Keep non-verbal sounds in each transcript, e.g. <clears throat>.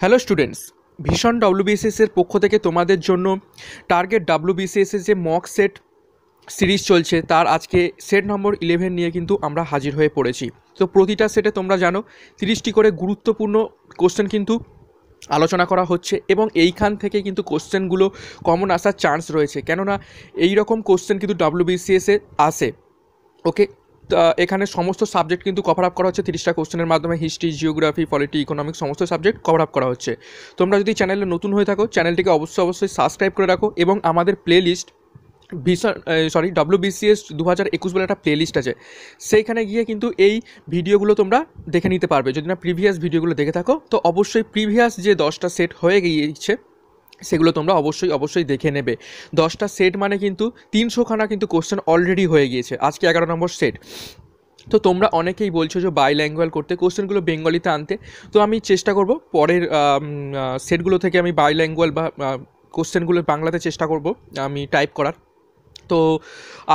Hello students ভীষণ WBCS এর পক্ষ থেকে তোমাদের জন্য টার্গেট ডাব্লিউবিসিএস এর যে মক সেট সিরিজ চলছে, তার আজকে সেট নম্বর ইলেভেন নিয়ে কিন্তু আমরা হাজির হয়ে পড়েছি। তো প্রতিটা সেটে তোমরা জানো, তিরিশটি করে গুরুত্বপূর্ণ কোশ্চেন কিন্তু আলোচনা করা হচ্ছে এবং এইখান থেকে কিন্তু কোশ্চেনগুলো কমন আসার চান্স রয়েছে। কেননা এই রকম কোশ্চেন কিন্তু ডাব্লিউবিসিএস আসে। ওকে এখানে সমস্ত সাবজেক্ট কিন্তু কভার আপ করা হচ্ছে। তিরিশটা কোশ্চেনের মাধ্যমে হিস্ট্রি জিওগ্রাফি পলিটি ইকোনমিক্স সমস্ত সাবজেক্ট কভার আপ করা হচ্ছে। তোমরা যদি চ্যানেলে নতুন হয়ে থাকো চ্যানেলটিকে অবশ্যই অবশ্যই সাবস্ক্রাইব করে রাখো এবং আমাদের playlist sorry W BCS দু হাজার একুশ বলে একটা প্লে লিস্ট আছে। সেইখানে গিয়ে কিন্তু এই ভিডিওগুলো তোমরা দেখে নিতে পারবে। যদি না প্রিভিয়াস ভিডিওগুলো দেখে থাকো, তো অবশ্যই প্রিভিয়াস যে দশটা সেট হয়ে গিয়েছে সেগুলো তোমরা অবশ্যই অবশ্যই দেখে নেবে। দশটা সেট মানে কিন্তু তিনশোখানা কিন্তু কোশ্চেন অলরেডি হয়ে গিয়েছে। আজকে এগারো নম্বর সেট তো তোমরা অনেকেই বলছো যে বাই ল্যাঙ্গুয়াল করতে কোশ্চেনগুলো বেঙ্গলিতে আনতে। তো আমি চেষ্টা করব পরের সেটগুলো থেকে আমি বাই ল্যাঙ্গুয়াল বা কোশ্চেনগুলো বাংলাতে চেষ্টা করব আমি টাইপ করার। তো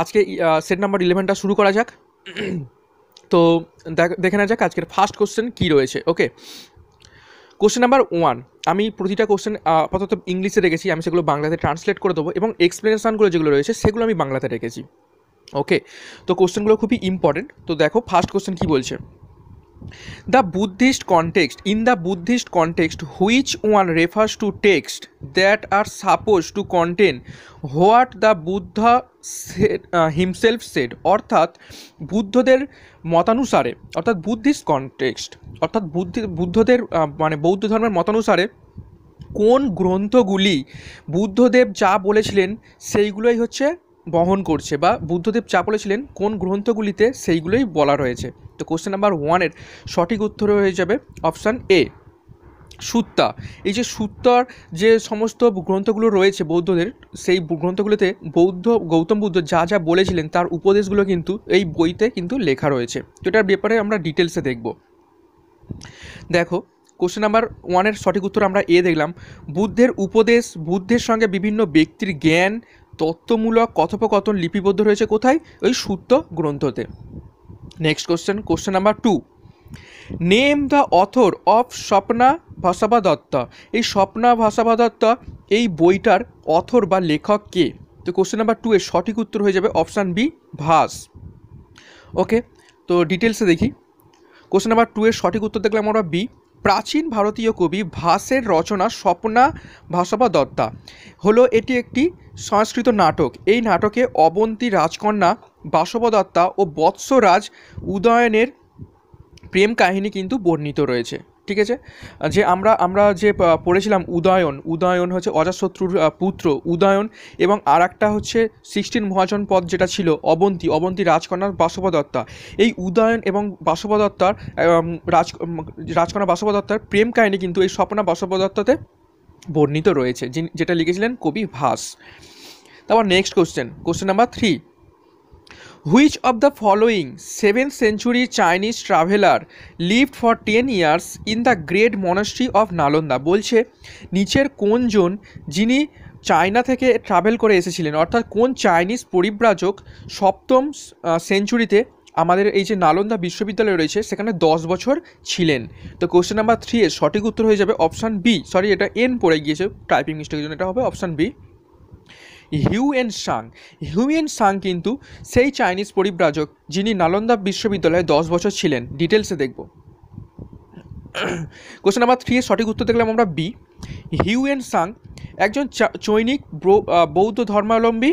আজকে সেট নাম্বার ইলেভেনটা শুরু করা যাক। তো দেখে নেওয়া যাক আজকের ফার্স্ট কোশ্চেন কী রয়েছে। ওকে কোশ্চেন নাম্বার ওয়ান আমি প্রতিটা কোশ্চেন আপাতত ইংলিশে রেখেছি, আমি সেগুলো বাংলাতে ট্রান্সলেট করে দেবো এবং এক্সপ্লেনেশানগুলো যেগুলো রয়েছে, সেগুলো আমি বাংলাতে রেখেছি। ওকে তো কোশ্চেনগুলো খুবই ইম্পর্টেন্ট তো দেখো ফার্স্ট কোশ্চেন কী বলছে? The Buddhist context in the Buddhist context which one refers to text that are suppose to contain what the Buddha himself said অর্থাৎ বুদ্ধদের মতানুসারে, অর্থাৎ বুদ্ধিস্ট কনটেক্সট অর্থাৎ বুদ্ধি, বুদ্ধদের মানে বৌদ্ধ ধর্মের মতানুসারে কোন গ্রন্থগুলি বুদ্ধদেব যা বলেছিলেন সেইগুলোই হচ্ছে বহন করছে বা বুদ্ধদেব যা বলেছিলেন, কোন গ্রন্থগুলিতে সেইগুলোই বলা রয়েছে। তো কোশ্চেন নাম্বার ওয়ানের সঠিক উত্তর হয়ে যাবে অপশান এ সুত্তা। এই যে সুত্তার যে সমস্ত গ্রন্থগুলো রয়েছে বৌদ্ধদের, সেই গ্রন্থগুলোতে বৌদ্ধ, গৌতম বুদ্ধ যা যা বলেছিলেন, তার উপদেশগুলো কিন্তু এই বইতে কিন্তু লেখা রয়েছে। তো এটার ব্যাপারে আমরা ডিটেলসে দেখব। দেখো কোশ্চেন নাম্বার ওয়ানের সঠিক উত্তর আমরা এ দেখলাম। বুদ্ধের উপদেশ, বুদ্ধের সঙ্গে বিভিন্ন ব্যক্তির জ্ঞান তত্ত্বমূলক কথোপকথন লিপিবদ্ধ রয়েছে কোথায়? ওই সূত্র গ্রন্থতে। Next question question number two name the author of Swapnavasavadatta এই স্বপ্না ভাষাবা দত্ত এই বইটার অথর বা লেখক কে? তো কোশ্চেন নাম্বার টু এর সঠিক উত্তর হয়ে যাবে অপশান বি ভাস। ওকে তো ডিটেলসে দেখি। কোশ্চেন নাম্বার টু এর সঠিক উত্তর দেখলাম আমরা বি প্রাচীন ভারতীয় কবি ভাসের রচনা স্বপ্না ভাসবা দত্তা হলো এটি একটি সংস্কৃত নাটক। এই নাটকে অবন্তী রাজকন্যা, বাসবদত্তা ও বৎসরাজ উদয়নের প্রেম কাহিনী কিন্তু বর্ণিত রয়েছে। ঠিক আছে? যে আমরা আমরা যে পড়েছিলাম উদয়ন উদয়ন হচ্ছে অজাশত্রুর পুত্র, উদয়ন এবং আর একটা হচ্ছে সিক্সটিন মহাজন পদ যেটা ছিল, অবন্তী অবন্তী রাজকন্যা বাসবদত্তা। এই উদয়ন এবং বাসবদত্তার রাজ রাজকন্যা বাসবদত্তার প্রেম কাহিনী কিন্তু এই স্বপ্না বাসবদত্তাতে বর্ণিত রয়েছে যেটা লিখেছিলেন কবি ভাস। তারপর next question question number three which of the following seventh century Chinese traveller lived for ten years in the great monastery of Nalanda বলছে, নিচের কোনজন যিনি চায়না থেকে ট্রাভেল করে এসেছিলেন? অর্থাৎ কোন চাইনিজ পরিব্রাজক সপ্তম সেঞ্চুরিতে আমাদের এই যে নালন্দা বিশ্ববিদ্যালয় রয়েছে, সেখানে দশ বছর ছিলেন? তো কোশ্চেন নাম্বার থ্রি এর সঠিক উত্তর হয়ে যাবে অপশান বি সরি এটা এন পড়ে গিয়েছে টাইপিং মিস্টেকের জন্য এটা হবে option B Hiuen Tsang Hiuen Tsang কিন্তু সেই চাইনিজ পরিব্রাজক যিনি নালন্দা বিশ্ববিদ্যালয়ে দশ বছর ছিলেন। ডিটেলসে দেখব। কোশ্চেন নাম্বার থ্রি সঠিক উত্তর দেখলাম আমরা বি হিউয়েন সাং একজন চৈনিক বৌদ্ধ ধর্মাবলম্বী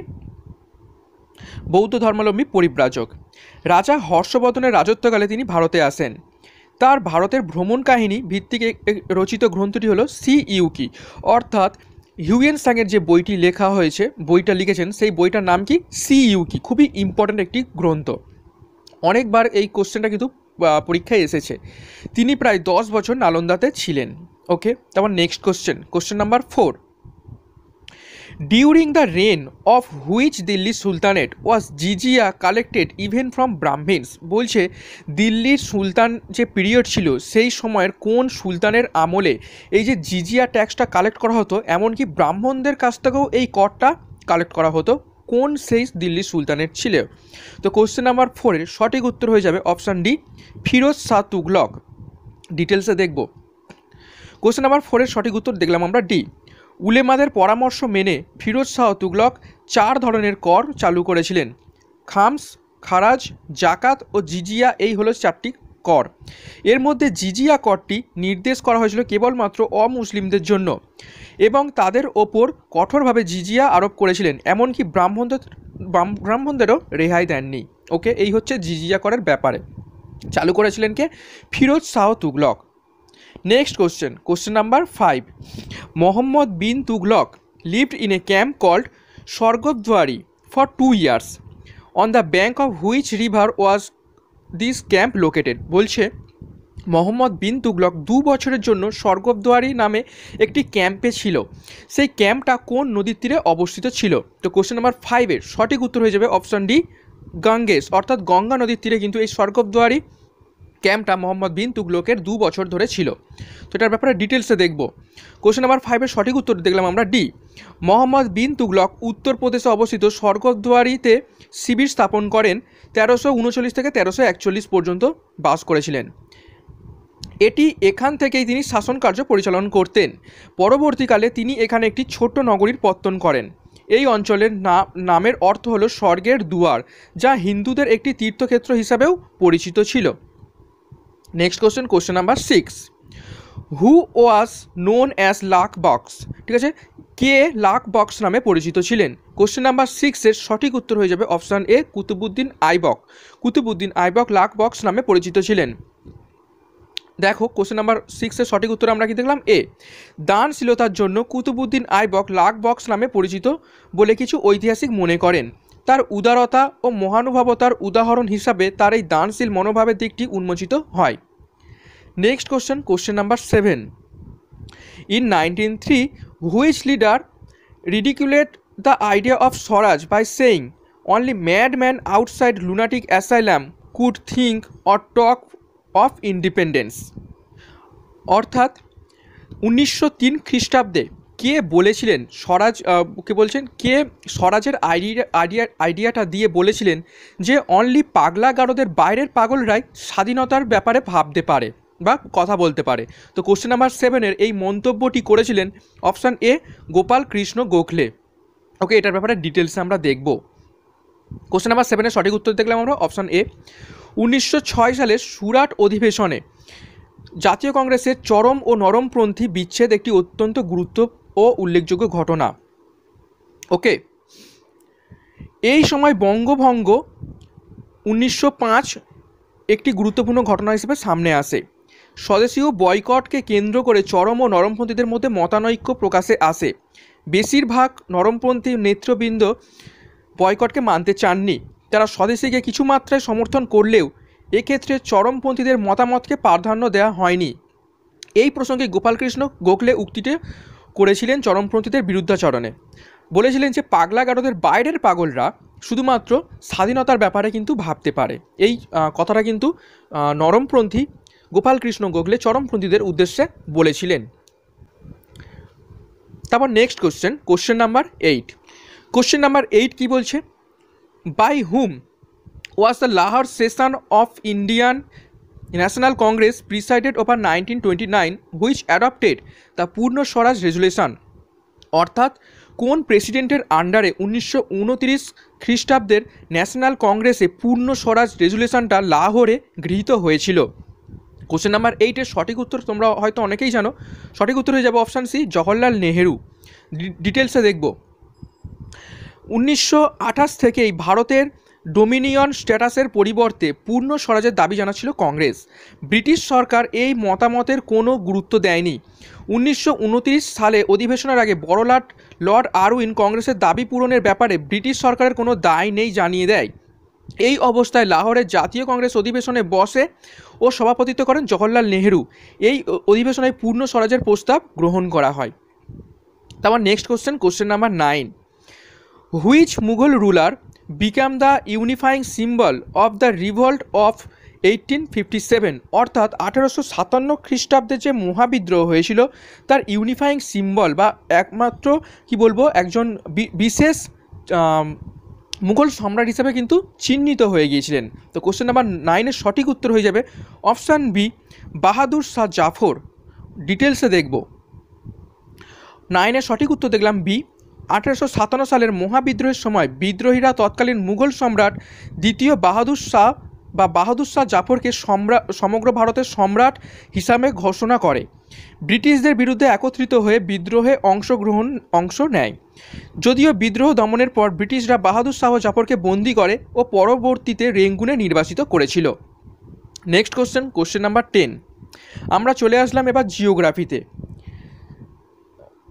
বৌদ্ধ ধর্মাবলম্বী পরিব্রাজক। রাজা হর্ষবর্ধনের রাজত্বকালে তিনি ভারতে আসেন। তার ভারতের ভ্রমণ কাহিনী ভিত্তিক রচিত গ্রন্থটি হলো সি ইউকি অর্থাৎ হিউয়েন সাংয়ের যে বইটি লেখা হয়েছে, বইটা লিখেছেন, সেই বইটার নাম কি? সি ইউকি খুবই ইম্পর্ট্যান্ট একটি গ্রন্থ। অনেকবার এই কোশ্চেনটা কিন্তু পরীক্ষায় এসেছে। তিনি প্রায় দশ বছর নালন্দাতে ছিলেন। ওকে তারপর next question question number four during the reign of which Delhi sultanate was jizya collected even from Brahmins বলছে, দিল্লির সুলতান যে পিরিয়ড ছিল, সেই সময়ের কোন সুলতানের আমলে এই যে জিজিয়া ট্যাক্সটা কালেক্ট করা হতো, এমনকি ব্রাহ্মণদের কাছ থেকেও এই করটা কালেক্ট করা হতো, কোন সেই দিল্লি সুলতানের ছিল? তো কোশ্চেন নাম্বার ফোরের সঠিক উত্তর হয়ে যাবে অপশান ডি ফিরোজ শাহ তুগলক। ডিটেলসে দেখব। কোশ্চেন নাম্বার ফোরের সঠিক উত্তর দেখলাম আমরা ডি উলেমাদের পরামর্শ মেনে ফিরোজ শাহ তুগলক চার ধরনের কর চালু করেছিলেন। খামস, খারাজ, জাকাত ও জিজিয়া এই হলো চারটি কর। এর মধ্যে জিজিয়া করটি নির্দেশ করা হয়েছিল কেবলমাত্র অমুসলিমদের জন্য এবং তাদের ওপর কঠোরভাবে জিজিয়া আরোপ করেছিলেন, এমনকি ব্রাহ্মণদের ব্রাহ্মণদেরও রেহাই দেননি। ওকে, এই হচ্ছে জিজিয়া করের ব্যাপারে। চালু করেছিলেন কে? Firoz Shah Tughlaq. Next question question number five Muhammad bin Tughlaq lived in a camp called Swargadwari for two years on the bank of which river was this camp located বলছে, মোহাম্মদ বিন তুগলক দু বছরের জন্য স্বর্গদ্বারি নামে একটি ক্যাম্পে ছিল। সেই ক্যাম্পটা কোন নদীর তীরে অবস্থিত ছিল? তো কোশ্চেন নাম্বার ফাইভের সঠিক উত্তর হয়ে যাবে অপশন ডি গাঙ্গেস অর্থাৎ গঙ্গা নদীর তীরে কিন্তু এই স্বর্গদ্বারি ক্যাম্পটা মোহাম্মদ বিন তুগলকের দু বছর ধরে ছিল। তো এটার ব্যাপারে ডিটেলসে দেখব। কোশ্চেন নাম্বার ফাইভের সঠিক উত্তর দেখলাম আমরা ডি মোহাম্মদ বিন তুগলক উত্তরপ্রদেশে অবস্থিত স্বর্গদ্বারিতে শিবির স্থাপন করেন তেরোশো উনচল্লিশ থেকে তেরোশো একচল্লিশ পর্যন্ত বাস করেছিলেন। এটি এখান থেকেই তিনি শাসন কার্য পরিচালন করতেন। পরবর্তীকালে তিনি এখানে একটি ছোট্ট নগরীর পত্তন করেন। এই অঞ্চলের নামের অর্থ হল স্বর্গের দুয়ার, যা হিন্দুদের একটি তীর্থক্ষেত্র হিসাবেও পরিচিত ছিল। Next question question number six who was known as Lakh Bakhsh ঠিক আছে? কে লাক বক্স নামে পরিচিত ছিলেন? কোশ্চেন নাম্বার সিক্সের সঠিক উত্তর হয়ে যাবে option A Qutbuddin Aibak. Qutbuddin Aibak Lakh box নামে পরিচিত ছিলেন। দেখো কোশ্চেন নাম্বার সিক্সের সঠিক উত্তর আমরা কি দেখলাম? এ দানশীলতার জন্য কুতুবুদ্দিন আইবক লাক বক্স নামে পরিচিত বলে কিছু ঐতিহাসিক মনে করেন। তার উদারতা ও মহানুভবতার উদাহরণ হিসাবে তার এই দানশীল মনোভাবের দিকটি উন্মোচিত হয়। Next question question number seven in nineteen three which leader ridiculed the idea of swaraj by saying only mad man outside lunatic asylum could think or talk of independence অর্থাৎ উনিশশো তিন খ্রিস্টাব্দে কে বলেছিলেন স্বরাজ কে বলছেন? কে স্বরাজের আইডিয়া আইডিয়া, আইডিয়াটা দিয়ে বলেছিলেন যে অনলি পাগলা গারদের বাইরের পাগলরাই স্বাধীনতার ব্যাপারে ভাবতে পারে বা কথা বলতে পারে। তো কোশ্চেন নাম্বার সেভেনের এই মন্তব্যটি করেছিলেন option A Gopal Krishna Gokhale. Okay এটার ব্যাপারে ডিটেলসে আমরা দেখব। কোশ্চেন নাম্বার সেভেনের সঠিক উত্তর দেখলাম আমরা অপশান এ উনিশশো সালের সুরাট অধিবেশনে জাতীয় কংগ্রেসের চরম ও নরমপন্থী বিচ্ছেদ একটি অত্যন্ত গুরুত্ব ও উল্লেখযোগ্য ঘটনা। ওকে এই সময় বঙ্গভঙ্গ উনিশশো পাঁচ একটি গুরুত্বপূর্ণ ঘটনা হিসেবে সামনে আসে। স্বদেশীয় বয়কটকে কেন্দ্র করে চরম ও নরমপন্থীদের মধ্যে মতানৈক্য প্রকাশে আসে। বেশিরভাগ নরমপন্থী নেতৃবৃন্দ বয়কটকে মানতে চাননি। তারা স্বদেশীকে কিছু মাত্রায় সমর্থন করলেও এক্ষেত্রে চরমপন্থীদের মতামতকে প্রাধান্য দেওয়া হয়নি। এই প্রসঙ্গে গোপালকৃষ্ণ গোখলে উক্তিটি করেছিলেন চরমপন্থীদের বিরুদ্ধাচরণে। বলেছিলেন যে পাগলা গারদের বাইরের পাগলরা শুধুমাত্র স্বাধীনতার ব্যাপারে কিন্তু ভাবতে পারে। এই কথাটা কিন্তু নরমপন্থী গোপালকৃষ্ণ গোখলে চরমপন্থীদের উদ্দেশ্যে বলেছিলেন। তারপর next question question number eight question number eight কী বলছে? By whom was the Lahore session of Indian National Congress presided over nineteen twenty nine which adopted the Purna Swaraj resolution অর্থাৎ, কোন প্রেসিডেন্টের আন্ডারে উনিশশো উনতিরিশ খ্রিস্টাব্দের ন্যাশনাল কংগ্রেসে পূর্ণ স্বরাজ রেজুলেশনটা লাহোরে গৃহীত হয়েছিল? কোশ্চেন নাম্বার এইটের সঠিক উত্তর তোমরা হয়তো অনেকেই জানো। সঠিক উত্তর হয়ে যাবে অপশান সি জওহরলাল নেহেরু ডিটেলসে দেখব। উনিশশো আঠাশ থেকেই ভারতের ডোমিনিয়ন স্ট্যাটাসের পরিবর্তে পূর্ণ স্বরাজের দাবি জানাচ্ছিল কংগ্রেস। ব্রিটিশ সরকার এই মতামতের কোনো গুরুত্ব দেয়নি। উনিশশো উনত্রিশ সালে অধিবেশনের আগে বড়লাট লর্ড আরউইন কংগ্রেসের দাবি পূরণের ব্যাপারে ব্রিটিশ সরকারের কোনো দায় নেই জানিয়ে দেয়। এই অবস্থায় লাহোরের জাতীয় কংগ্রেস অধিবেশনে বসে ও সভাপতিত্ব করেন জওহরলাল নেহেরু। এই অধিবেশনে পূর্ণ স্বরাজের প্রস্তাব গ্রহণ করা হয়। তারপর next question question number nine which Mughal ruler become the unifying symbol of the revolt of eighteen fifty seven অর্থাৎ আঠেরোশো সাতান্ন খ্রিস্টাব্দে যে মহাবিদ্রোহ হয়েছিল, তার ইউনিফাইং সিম্বল বা একমাত্র, কি বলব, একজন বিশেষ মুঘল সম্রাট হিসেবে কিন্তু চিহ্নিত হয়ে গিয়েছিলেন। তো কোশ্চেন নাম্বার নাইনের সঠিক উত্তর হয়ে যাবে। Option B Bahadur Shah Zafar. ডিটেলসে দেখব। নাইনের সঠিক উত্তর দেখলাম বি আঠেরোশো সাতান্ন সালের মহাবিদ্রোহের সময় বিদ্রোহীরা তৎকালীন মুঘল সম্রাট দ্বিতীয় বাহাদুর শাহ বা বাহাদুর শাহ জাফরকে সম্রাট সমগ্র ভারতের সম্রাট হিসাবে ঘোষণা করে। ব্রিটিশদের বিরুদ্ধে একত্রিত হয়ে বিদ্রোহে অংশগ্রহণ, অংশ নেয়। যদিও বিদ্রোহ দমনের পর ব্রিটিশরা বাহাদুর শাহ জাফরকে বন্দি করে ও পরবর্তীতে রেঙ্গুনে নির্বাসিত করেছিল। Next question question number ten আমরা চলে আসলাম এবার জিওগ্রাফিতে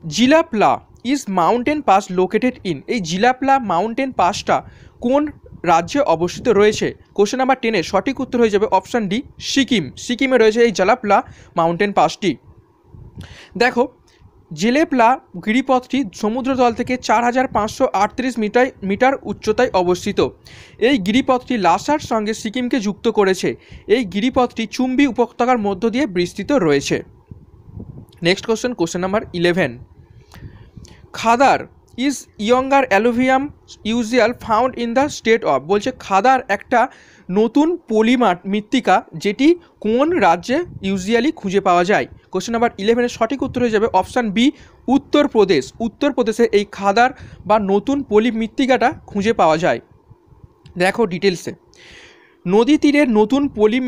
Jelep La is mountain pass located in এই জিলাপলা মাউন্টেন পাসটা কোন রাজ্যে অবস্থিত রয়েছে? কোশ্চেন নাম্বার টেনের সঠিক উত্তর হয়ে যাবে অপশান ডি সিকিম। সিকিমে রয়েছে এই জালাপলা মাউন্টেন পাসটি দেখো, জেলেপলা গিরিপথটি সমুদ্রতল থেকে চার হাজার পাঁচশো আটত্রিশ মিটার মিটার উচ্চতায় অবস্থিত। এই গিরিপথটি লাসার সঙ্গে সিকিমকে যুক্ত করেছে। এই গিরিপথটি চুম্বি উপত্যকার মধ্য দিয়ে বিস্তৃত রয়েছে। Next question question number eleven khadar is younger alluvium usual found in the state of বলছে খাদার একটা নতুন পলিমাট মৃত্তিকা যেটি কোন রাজ্যে ইউজুয়ালি খুঁজে পাওয়া যায়? কোশ্চেন নাম্বার ইলেভেনের সঠিক উত্তর হয়ে যাবে অপশান বি উত্তরপ্রদেশ। উত্তরপ্রদেশে এই খাদার বা নতুন পলি মৃত্তিকাটা খুঁজে পাওয়া যায়। দেখো ডিটেলসে নদী তীরের নতুন পলি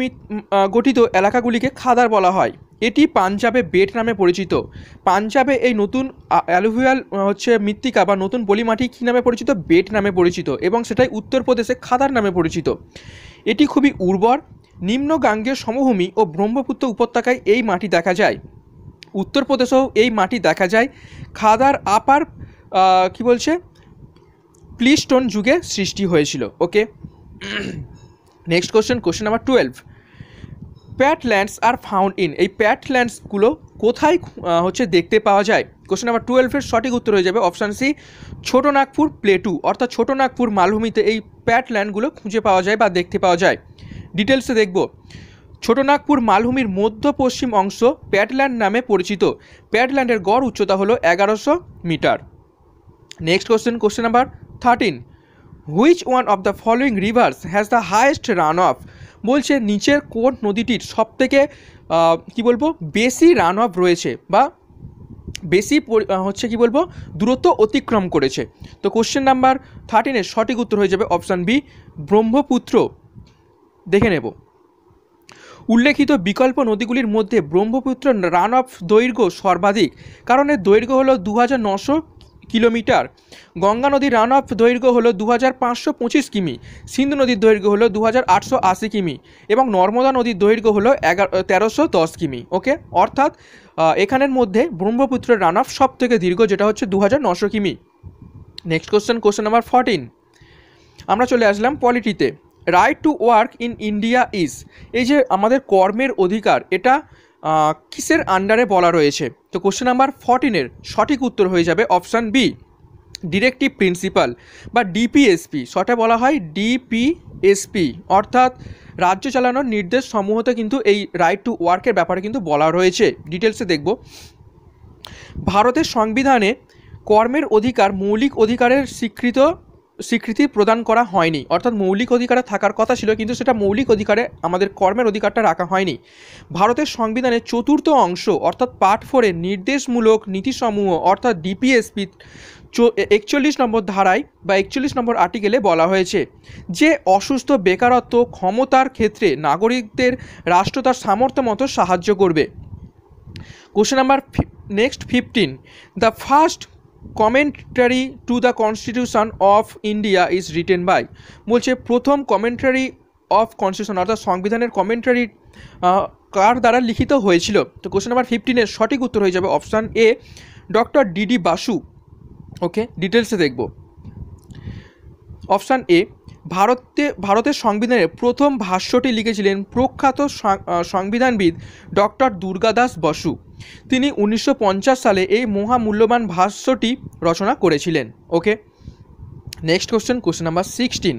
গঠিত এলাকাগুলিকে খাদার বলা হয়। এটি পাঞ্জাবে বেট নামে পরিচিত। পাঞ্জাবে এই নতুন অ্যালুভিয়াল হচ্ছে মৃত্তিকা বা নতুন পলিমাটি কী নামে পরিচিত? বেট নামে পরিচিত এবং সেটাই উত্তরপ্রদেশে খাদার নামে পরিচিত। এটি খুবই উর্বর, নিম্ন গাঙ্গেয় সমভূমি ও ব্রহ্মপুত্র উপত্যকায় এই মাটি দেখা যায়। উত্তরপ্রদেশেও এই মাটি দেখা যায়। খাদার আপার কি বলছে? প্লিস্টোন যুগে সৃষ্টি হয়েছিল। Okay next question question number twelve pat lands are found in এই প্যাট ল্যান্ডসগুলো কোথায় হচ্ছে দেখতে পাওয়া যায়? কোশ্চেন নাম্বার টুয়েলভের সঠিক উত্তর হয়ে যাবে অপশান সি ছোটোনাগপুর প্লেটু অর্থাৎ ছোটোনাগপুর মালভূমিতে এই প্যাটল্যান্ডগুলো খুঁজে পাওয়া যায় বা দেখতে পাওয়া যায়। ডিটেলসে দেখব। ছোটনাগপুর মালভূমির মধ্য পশ্চিম অংশ প্যাটল্যান্ড নামে পরিচিত। প্যাটল্যান্ডের গড় উচ্চতা হলো এগারোশো metre. Next question question number thirteen which one of the following rivers has the highest run of বলছে নিচের কোন নদীটির সবথেকে কী বলব, বেশি রান অফ রয়েছে বা বেশি হচ্ছে কি বলব, দূরত্ব অতিক্রম করেছে। তো কোশ্চেন নাম্বার থার্টিনের সঠিক উত্তর হয়ে যাবে অপশান বি ব্রহ্মপুত্র। দেখে নেব। উল্লেখিত বিকল্প নদীগুলির মধ্যে ব্রহ্মপুত্র রান অফ দৈর্ঘ্য সর্বাধিক। কারণ এর দৈর্ঘ্য হলো দু হাজার নশো কিলোমিটার। গঙ্গা নদীর রান অফ দৈর্ঘ্য হলো দু হাজার পাঁচশো পঁচিশ কিমি, সিন্ধু নদীর দৈর্ঘ্য হলো দু হাজার আটশো আশি কিমি এবং নর্মদা নদীর দৈর্ঘ্য হলো এগারো তেরোশো কিমি, ওকে? অর্থাৎ এখানের মধ্যে ব্রহ্মপুত্রের রান অফ সব থেকে দীর্ঘ যেটা হচ্ছে দু কিমি। Next question question number fourteen আমরা চলে আসলাম পলিটিতে right to work in India is এই যে আমাদের কর্মের অধিকার, এটা কিসের আন্ডারে বলা রয়েছে? তো কোশ্চেন নাম্বার ফর্টিনের সঠিক উত্তর হয়ে যাবে অপশান বি ডিরেক্টিভ প্রিন্সিপাল বা ডিপিএসপি শর্টে বলা হয় ডিপিএসপি অর্থাৎ রাজ্য চালানোর নির্দেশ সমূহতে কিন্তু এই রাইট টু ওয়ার্কের ব্যাপারে কিন্তু বলা রয়েছে। ডিটেলসে দেখব। ভারতের সংবিধানে কর্মের অধিকার, মৌলিক অধিকারের স্বীকৃত স্বীকৃতি প্রদান করা হয়নি। অর্থাৎ মৌলিক অধিকারে থাকার কথা ছিল, কিন্তু সেটা মৌলিক অধিকারে আমাদের কর্মের অধিকারটা রাখা হয়নি। ভারতের সংবিধানের চতুর্থ অংশ, অর্থাৎ পার্ট ফোরের নির্দেশমূলক নীতিসমূহ, অর্থাৎ ডিপিএসপি একচল্লিশ নম্বর ধারায় বা একচল্লিশ নম্বর আর্টিকেলে বলা হয়েছে যে, অসুস্থ বেকারত্ব ক্ষমতার ক্ষেত্রে নাগরিকদের রাষ্ট্র তার সামর্থ্য মতো সাহায্য করবে। Question number next fifteen the first commentary to the constitution of India is written by বলছে, প্রথম কমেন্টারি অফ কনস্টিটিউশন অর্থাৎ সংবিধানের কমেন্টারি কার দ্বারা লিখিত হয়েছিল? তো কোশ্চেন নাম্বার ফিফটিনের সঠিক উত্তর হয়ে যাবে option A doctor D D Basu okay ডিটেলসে দেখব। অপশান এ ভারতে, ভারতের সংবিধানের প্রথম ভাষ্যটি লিখেছিলেন প্রখ্যাত সংবিধানবিদ ডক্টর দুর্গাদাস বসু। তিনি উনিশশো পঞ্চাশ সালে এই মহামূল্যবান ভাষ্যটি রচনা করেছিলেন। Okay? Next question question number sixteen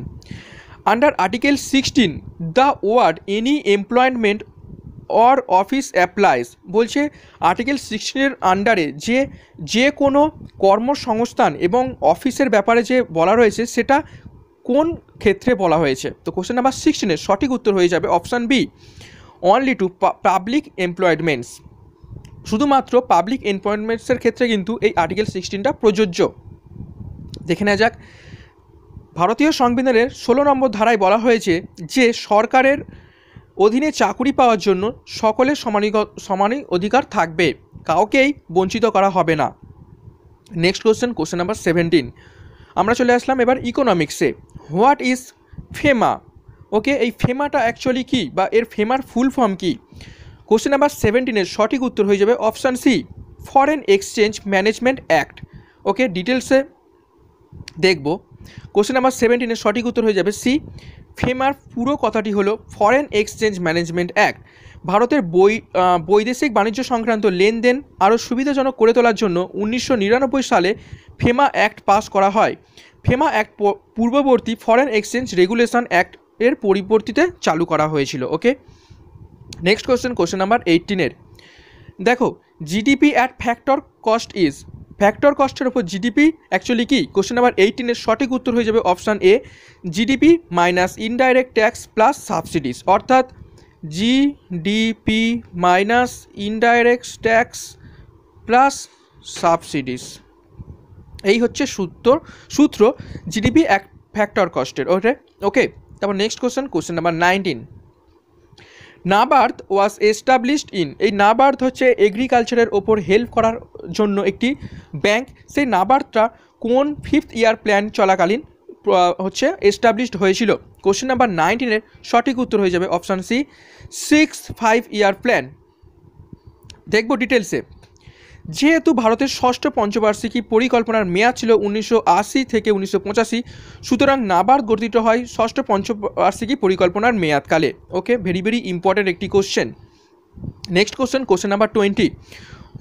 under article sixteen the word any employment or office applies বলছে আর্টিকেল সিক্সটিনের আন্ডারে যে যে কোনো কর্মসংস্থান এবং অফিসের ব্যাপারে যে বলা রয়েছে, সেটা কোন ক্ষেত্রে বলা হয়েছে? তো কোশ্চেন নাম্বার সিক্সটিনের সঠিক উত্তর হয়ে যাবে option B only to public employments শুধুমাত্র পাবলিক এনপয়েন্টমেন্টসের ক্ষেত্রে কিন্তু এই আর্টিকেল সিক্সটিনটা প্রযোজ্য। দেখে নেওয়া যাক। ভারতীয় সংবিধানের ষোলো নম্বর ধারায় বলা হয়েছে যে, সরকারের অধীনে চাকুরি পাওয়ার জন্য সকলের সমানি সমানই অধিকার থাকবে। কাউকেই বঞ্চিত করা হবে না। Next question question number seventeen আমরা চলে আসলাম এবার ইকোনমিক্সে হোয়াট ইজ ফেমা? ওকে, এই ফেমাটা অ্যাকচুয়ালি কী বা এর ফেমার ফুল ফর্ম কী? কোশ্চেন নাম্বার সেভেন্টিনের সঠিক উত্তর হয়ে যাবে option C foreign exchange management act okay ডিটেলসে দেখব। কোশ্চেন নাম্বার সেভেন্টিনের সঠিক উত্তর হয়ে যাবে সি ফেমার পুরো কথাটি হলো ফরেন এক্সচেঞ্জ ম্যানেজমেন্ট অ্যাক্ট ভারতের বই বৈদেশিক বাণিজ্য সংক্রান্ত লেনদেন আরও সুবিধাজনক করে তোলার জন্য উনিশশো নিরানব্বই সালে ফেমা অ্যাক্ট পাস করা হয়। ফেমা অ্যাক্ট পূর্ববর্তী ফরেন এক্সচেঞ্জ রেগুলেশন অ্যাক্ট এর পরিবর্তিতে চালু করা হয়েছিল okay next question question number এইটিনের দেখো GDP at factor cost is factor কস্টের ওপর জিডিপি অ্যাকচুয়ালি কি? কোশ্চেন নাম্বার এইটিনের সঠিক উত্তর হয়ে যাবে option A GDP minus indirect tax plus subsidies অর্থাৎ GDP minus indirect tax plus subsidies এই হচ্ছে সূত্র সূত্র জিডিপি এক ফ্যাক্টর কস্টের ওকে ওকে তারপর next question question number nineteen NABARD was established in এই নাবার্থ হচ্ছে এগ্রিকালচারের ওপর হেল্প করার জন্য একটি ব্যাংক সেই নাবার্থটা কোন ফিফথ ইয়ার প্ল্যান চলাকালীন হচ্ছে এস্টাবলিশড হয়েছিল? কোশ্চেন নাম্বার নাইনটিনের সঠিক উত্তর হয়ে যাবে option C six five year plan দেখব ডিটেলসে যেহেতু ভারতের ষষ্ঠ পঞ্চবার্ষিকী পরিকল্পনার মেয়াদ ছিল উনিশশো আশি থেকে উনিশশো পঁচাশি, সুতরাং নাবার্ড গঠিত হয় ষষ্ঠ পঞ্চবার্ষিকী পরিকল্পনার মেয়াদকালে। ওকে ভেরি ভেরি ইম্পর্ট্যান্ট একটি question next question question number twenty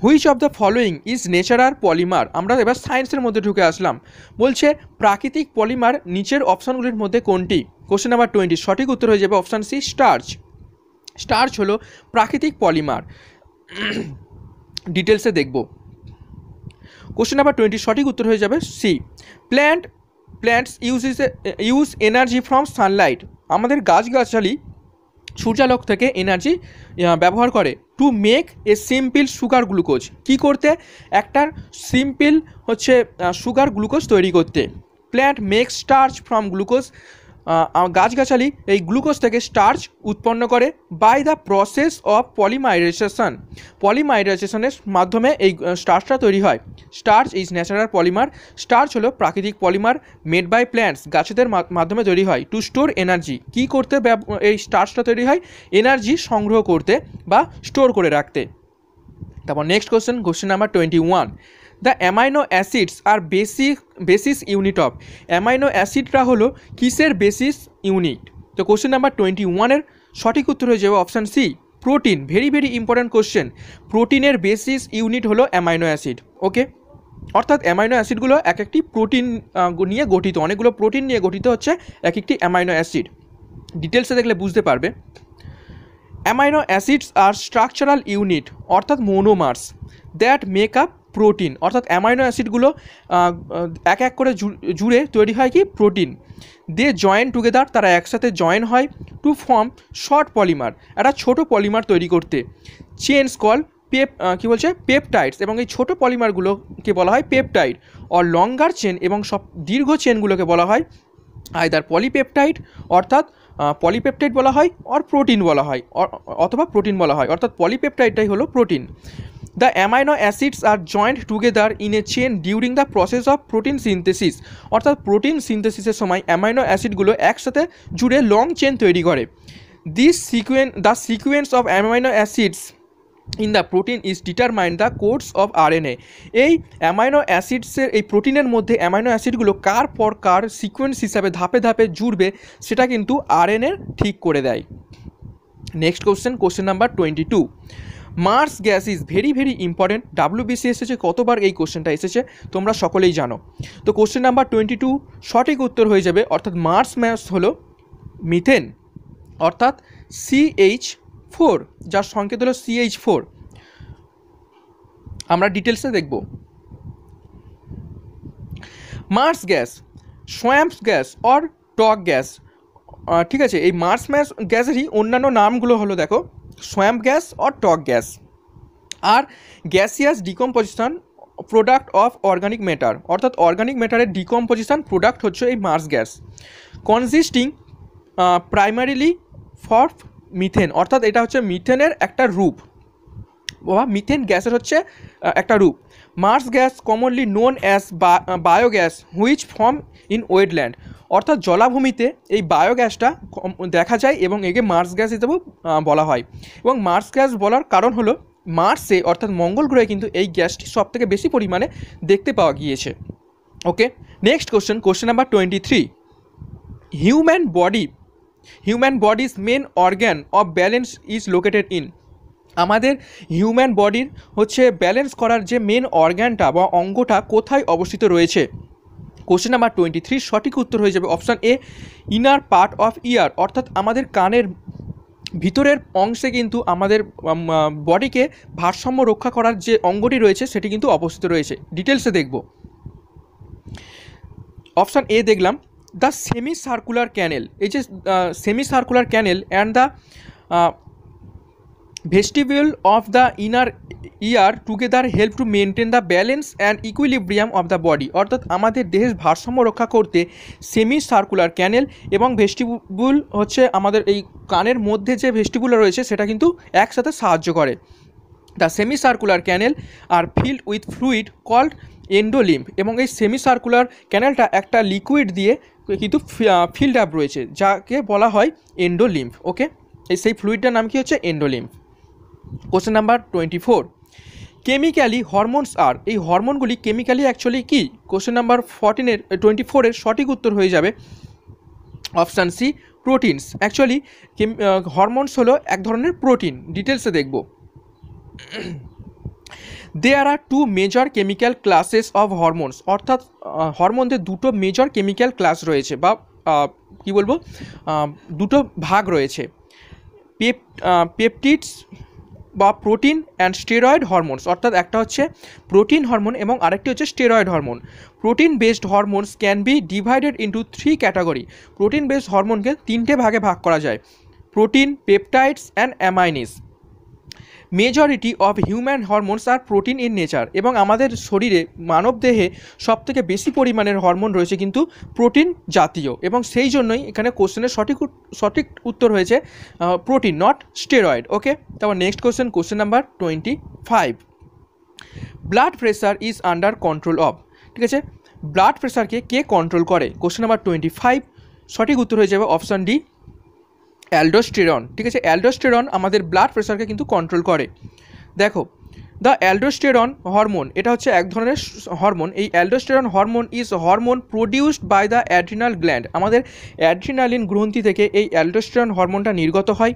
which of the following is natural polymer আমরা এবার সায়েন্সের মধ্যে ঢুকে আসলাম। বলছে প্রাকৃতিক পলিমার নিচের অপশানগুলির মধ্যে কোনটি? কোশ্চেন নাম্বার টোয়েন্টি সঠিক উত্তর হয়ে যাবে অপশান সি স্টার্চ স্টার্চ হলো প্রাকৃতিক পলিমার ডিটেলসে দেখব। কোশ্চেন নাম্বার টোয়েন্টি সঠিক উত্তর হয়ে যাবে C plant plants use is use energy from sunlight আমাদের গাছগাছালি সূর্যালোক থেকে এনার্জি ব্যবহার করে to make a simple sugar glucose কি করতে? একটা সিম্পল হচ্ছে সুগার গ্লুকোজ তৈরি করতে। Plant make starch from glucose গাছগাছালি এই গ্লুকোজ থেকে স্টার্চ উৎপন্ন করে by the process of polymerization পলিমাইজেশনের মাধ্যমে এই স্টার্চটা তৈরি হয়। Starch is natural polymer starch হলো প্রাকৃতিক পলিমার মেড বাই প্ল্যান্টস গাছেদের মাধ্যমে তৈরি হয়। টু স্টোর এনার্জি কী করতে এই স্টার্চটা তৈরি হয়? এনার্জি সংগ্রহ করতে বা স্টোর করে রাখতে। তারপর next question question number twenty one the amino acids are basic basis unit of amino অ্যাসিডরা হলো কিসের বেসিস ইউনিট তো কোশ্চেন নাম্বার টোয়েন্টি ওয়ানের সঠিক উত্তর হয়ে যাবে option C protein very very important question প্রোটিনের বেসিস ইউনিট হলো অ্যামাইনো অ্যাসিড ওকে অর্থাৎ অ্যামাইনো অ্যাসিডগুলো এক একটি প্রোটিন নিয়ে গঠিত। অনেকগুলো প্রোটিন নিয়ে গঠিত হচ্ছে এক একটি অ্যামাইনো অ্যাসিড ডিটেলসে দেখলে বুঝতে পারবে। Amino acids are structural unit অর্থাৎ monomers that make up protein অর্থাৎ অ্যামাইনো অ্যাসিডগুলো এক এক করে জুড়ে তৈরি হয় কি? প্রোটিন দে জয়েন টুগেদার তারা একসাথে জয়েন হয় টু ফর্ম শর্ট পলিমার একটা ছোট পলিমার তৈরি করতে। চেনস কল পেপ কী বলছে? পেপটাইডস এবং এই ছোটো পলিমারগুলোকে বলা হয় পেপটাইড অর লঙ্গার চেন এবং সব দীর্ঘ চেনগুলোকে বলা হয় আয়দার পলিপেপটাইড অর্থাৎ পলিপেপটাইড বলা হয় অর প্রোটিন বলা হয় অথবা প্রোটিন বলা হয়, অর্থাৎ পলিপেপটাইডটাই হলো protein the amino acids are joined together in a chain during the process of protein synthesis অর্থাৎ প্রোটিন সিনথেসিসের সময় অ্যামাইনো অ্যাসিডগুলো একসাথে জুড়ে লং চেন তৈরি করে। This sequence the sequence of amino acids in the protein is determined the codes of RNA এই amino অ্যাসিডসের এই প্রোটিনের মধ্যে অ্যামাইনো অ্যাসিডগুলো কার পর কার সিকোয়েন্স হিসাবে ধাপে ধাপে জুড়বে, সেটা কিন্তু আরএনএর ঠিক করে দেয়। Next question question number twenty two marsh gas is very very important WBC এসেছে, কতবার এই কোশ্চেনটা এসেছে, তোমরা সকলেই জানো। তো কোশ্চেন নাম্বার টোয়েন্টি টু সঠিক উত্তর হয়ে যাবে, অর্থাৎ মার্স ম্যাস হলো মিথেন অর্থাৎ সিএইচ ফোর যার সংকেত হলো সিএইচ ফোর আমরা ডিটেলসে দেখব। Marsh gas swamps gas or talk gas ঠিক আছে, এই মার্স ম্যাস গ্যাসেরই অন্যান্য নামগুলো হলো, দেখো। Swamp gas or talk gas. R gaseous decomposition product of organic matter অর্থাৎ অর্গানিক ম্যাটারের ডিকম্পোজিশন প্রোডাক্ট হচ্ছে এই marsh gas consisting primarily for methane অর্থাৎ এটা হচ্ছে মিথেনের একটা রূপ। বা মিথেন গ্যাসের হচ্ছে একটা রূপ। Marsh gas commonly known as biogas which form in wetland অর্থাৎ জলাভূমিতে এই বায়োগ্যাসটা দেখা যায় এবং একে মার্স গ্যাস হিসেবেও বলা হয়। এবং মার্স গ্যাস বলার কারণ হলো মার্সে অর্থাৎ মঙ্গল গ্রহে কিন্তু এই গ্যাসটি সবথেকে বেশি পরিমাণে দেখতে পাওয়া গিয়েছে। Okay next question question number twenty three human body human body's main organ of balance is located in আমাদের হিউম্যান বডির হচ্ছে ব্যালেন্স করার যে মেন অর্গ্যানটা বা অঙ্গটা কোথায় অবস্থিত রয়েছে? কোশ্চেন নাম্বার টোয়েন্টি থ্রি সঠিক উত্তর হয়ে যাবে option A inner part of ear অর্থাৎ আমাদের কানের ভিতরের অংশে কিন্তু আমাদের বডিকে ভারসাম্য রক্ষা করার যে অঙ্গটি রয়েছে, সেটি কিন্তু অবস্থিত রয়েছে। ডিটেলসে দেখব। অপশান এ দেখলাম দ্য সেমি সার্কুলার ক্যানেল এই যে semi circular canal and the vestibule of the inner ear together help to maintain the balance and equilibrium of the body অর্থাৎ আমাদের দেহের ভারসাম্য রক্ষা করতে সেমি সার্কুলার ক্যানেল এবং ভেস্টিবুল হচ্ছে আমাদের এই কানের মধ্যে যে ভেস্টিবুল রয়েছে, সেটা কিন্তু একসাথে সাহায্য করে। The semi circular canal are filled with fluid called endolymph এবং এই সেমি সার্কুলার ক্যানেলটা একটা লিকুইড দিয়ে কিন্তু ফিল্ড আপ রয়েছে, যাকে বলা হয় এন্ডোলিম্প ওকে এই সেই ফ্লুইডটার নাম কি হচ্ছে? Endolymph question number twenty four chemically hormones are এই হরমোনগুলি কেমিক্যালি অ্যাকচুয়ালি কী? কোশ্চেন নাম্বার ফর্টিনের টোয়েন্টি ফোরের সঠিক উত্তর হয়ে যাবে option C proteins actually hormones হলো এক ধরনের প্রোটিন ডিটেলসে দেখব. There are two major chemical classes of hormones অর্থাৎ হরমোনদের দুটো মেজর কেমিক্যাল ক্লাস রয়েছে বা কী বলব? দুটো ভাগ রয়েছে। পেপ পেপটিডস বা প্রোটিন অ্যান্ড স্টেরয়েড হরমোনস অর্থাৎ একটা হচ্ছে প্রোটিন হরমোন এবং আরেকটি হচ্ছে steroid hormone protein based hormones can be divided into three category protein based হরমোনকে তিনটে ভাগে ভাগ করা যায়। Protein peptides and amines majority of human hormones are protein in nature এবং আমাদের শরীরে মানব দেহে সবথেকে বেশি পরিমাণের হরমোন রয়েছে কিন্তু প্রোটিন জাতীয় এবং সেই জন্যই এখানে কোশ্চেনের সঠিক সঠিক উত্তর হয়েছে প্রোটিন নট স্টেরয়েড ওকে তারপর next question question number twenty five blood pressure is under control of ঠিক আছে? ব্লাড প্রেশারকে কে কন্ট্রোল করে? কোশ্চেন নাম্বার টোয়েন্টি ফাইভ সঠিক উত্তর হয়ে যাবে অপশান ডি অ্যালডোস্টেরন, ঠিক আছে? অ্যালডোস্টেরন আমাদের ব্লাড প্রেশারকে কিন্তু কন্ট্রোল করে। দেখো দ্য অ্যালডোস্টেরন হরমোন এটা হচ্ছে এক ধরনের হরমোন এই aldosterone hormone is hormone produced by the adrenal gland আমাদের অ্যাড্রিনালিন গ্রন্থি থেকে এই অ্যালডোস্টেরন হরমোনটা নির্গত হয়।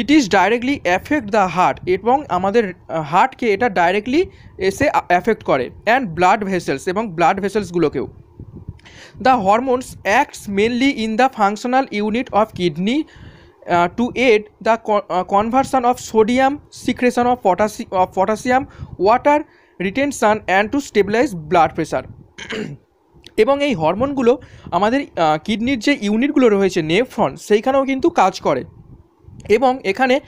It is directly affect the heart এবং আমাদের হার্টকে এটা ডাইরেক্টলি এসে অ্যাফেক্ট করে অ্যান্ড ব্লাড ভেসেলস এবং blood ভেসেলসগুলোকেও the hormones acts mainly in the functional unit of kidney uh, to aid the co- uh, conversion of sodium, secretion of, potassi- of potassium, water retention and to. <clears throat> এবং এই হরমোনগুলো আমাদের কিডনির যে ইউনিটগুলো রয়েছে nephron সেইখানেও কিন্তু কাজ করে। এবং এখানে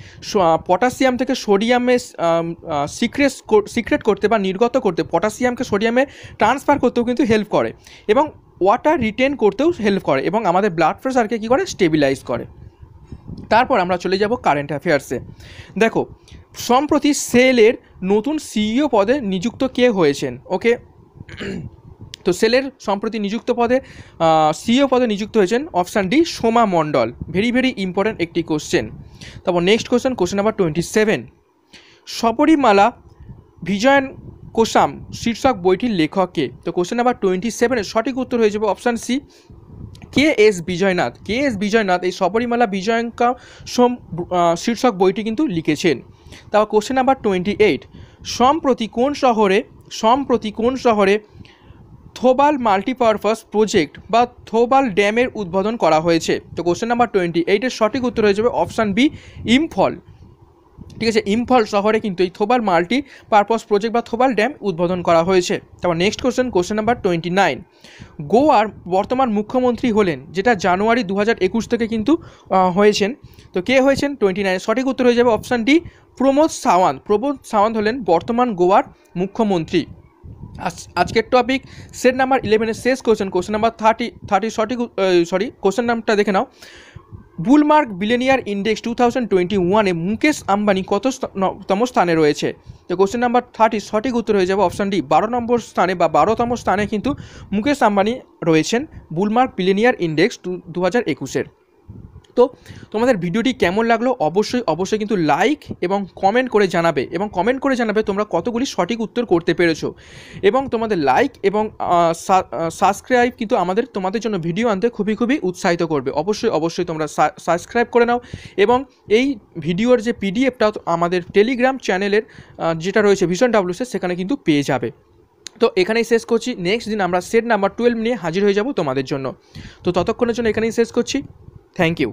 পটাশিয়াম থেকে সোডিয়ামে সিক্রেস সিক্রেট করতে বা নির্গত করতে পটাশিয়ামকে সোডিয়ামে ট্রান্সফার করতেও কিন্তু হেল্প করে। এবং ওয়াটার রিটেন করতেও হেল্প করে এবং আমাদের ব্লাড প্রেশারকে কী করে? স্টেবিলাইজ করে। তারপর আমরা চলে যাব কারেন্ট অ্যাফেয়ার্সে দেখো, সম্প্রতি সেলের নতুন সিইও পদে নিযুক্ত কে হয়েছেন? ওকে <clears throat> তো সেলের সম্প্রতি নিযুক্ত পদে সিইও পদে নিযুক্ত হয়েছেন option D Soma Mondal. Very very important একটি কোশ্চেন তারপর next question question number twenty seven সপরিমালা Vijayan কোসাম শীর্ষক বইটির লেখক কে? তো কোশ্চেন নাম্বার টোয়েন্টি সেভেনের সঠিক উত্তর হয়ে যাবে option C K S Vijaynath? K S Vijaynath? এই সপরিমালা বিজয়ঙ্কা সোম শীর্ষক বইটি কিন্তু লিখেছেন। তারপর কোশ্চেন নাম্বার টোয়েন্টি এইট সম্প্রতি কোন শহরে, সম্প্রতি কোন শহরে থোবাল মাল্টিপারপাস প্রজেক্ট বা থোবাল ড্যামের উদ্বোধন করা হয়েছে? তো কোশ্চেন নাম্বার টোয়েন্টি এইটের সঠিক উত্তর হয়ে যাবে অপশান বি ইমফল। ঠিক আছে, ইম্ফল শহরে কিন্তু এই থোবাল মাল্টি পারপস প্রজেক্ট বা থোবাল ড্যাম উদ্বোধন করা হয়েছে। তারপর next question question number twenty nine গোয়ার বর্তমান মুখ্যমন্ত্রী হলেন, যেটা জানুয়ারি দু হাজার একুশ থেকে কিন্তু হয়েছেন। তো কে হয়েছেন? টোয়েন্টি নাইন সঠিক উত্তর হয়ে যাবে অপশান ডি প্রমোদ সাওয়ান্ত। প্রমোদ সাওয়ান্ত হলেন বর্তমান গোয়ার মুখ্যমন্ত্রী। আজ- আজকের টপিক সেট নাম্বার ইলেভেনের শেষ question question number thirty thirty সঠিক সরি কোশ্চেন নাম্বারটা দেখে নাও। Bloomberg billionaire index two thousand twenty ওয়ানে মুকেশ আম্বানি কত তম স্থানে রয়েছে? তো কোশ্চেন নাম্বার থার্টি সঠিক উত্তর হয়ে যাবে অপশান ডি বারো নম্বর স্থানে বা বারোতম স্থানে কিন্তু মুকেশ আম্বানি রয়েছেন বুলমার্ক বিলেনিয়ার ইন্ডেক্স টু দু হাজার একুশের। তো তোমাদের ভিডিওটি কেমন লাগল অবশ্যই অবশ্যই কিন্তু লাইক এবং কমেন্ট করে জানাবে এবং কমেন্ট করে জানাবে তোমরা কতগুলি সঠিক উত্তর করতে পেরেছ। এবং তোমাদের লাইক এবং সাবস্ক্রাইব কিন্তু আমাদের, তোমাদের জন্য ভিডিও আনতে খুবই খুবই উৎসাহিত করবে। অবশ্যই অবশ্যই তোমরা সাবস্ক্রাইব করে নাও এবং এই ভিডিওর যে পিডিএফটা আমাদের টেলিগ্রাম চ্যানেলের যেটা রয়েছে ভীষণ ডাব্লিউসে সেখানে কিন্তু পেয়ে যাবে। তো এখানেই শেষ করছি। নেক্সট দিন আমরা সেট নাম্বার টুয়েলভ নিয়ে হাজির হয়ে যাব তোমাদের জন্য। তো ততক্ষণের জন্য এখানেই শেষ করছি। Thank you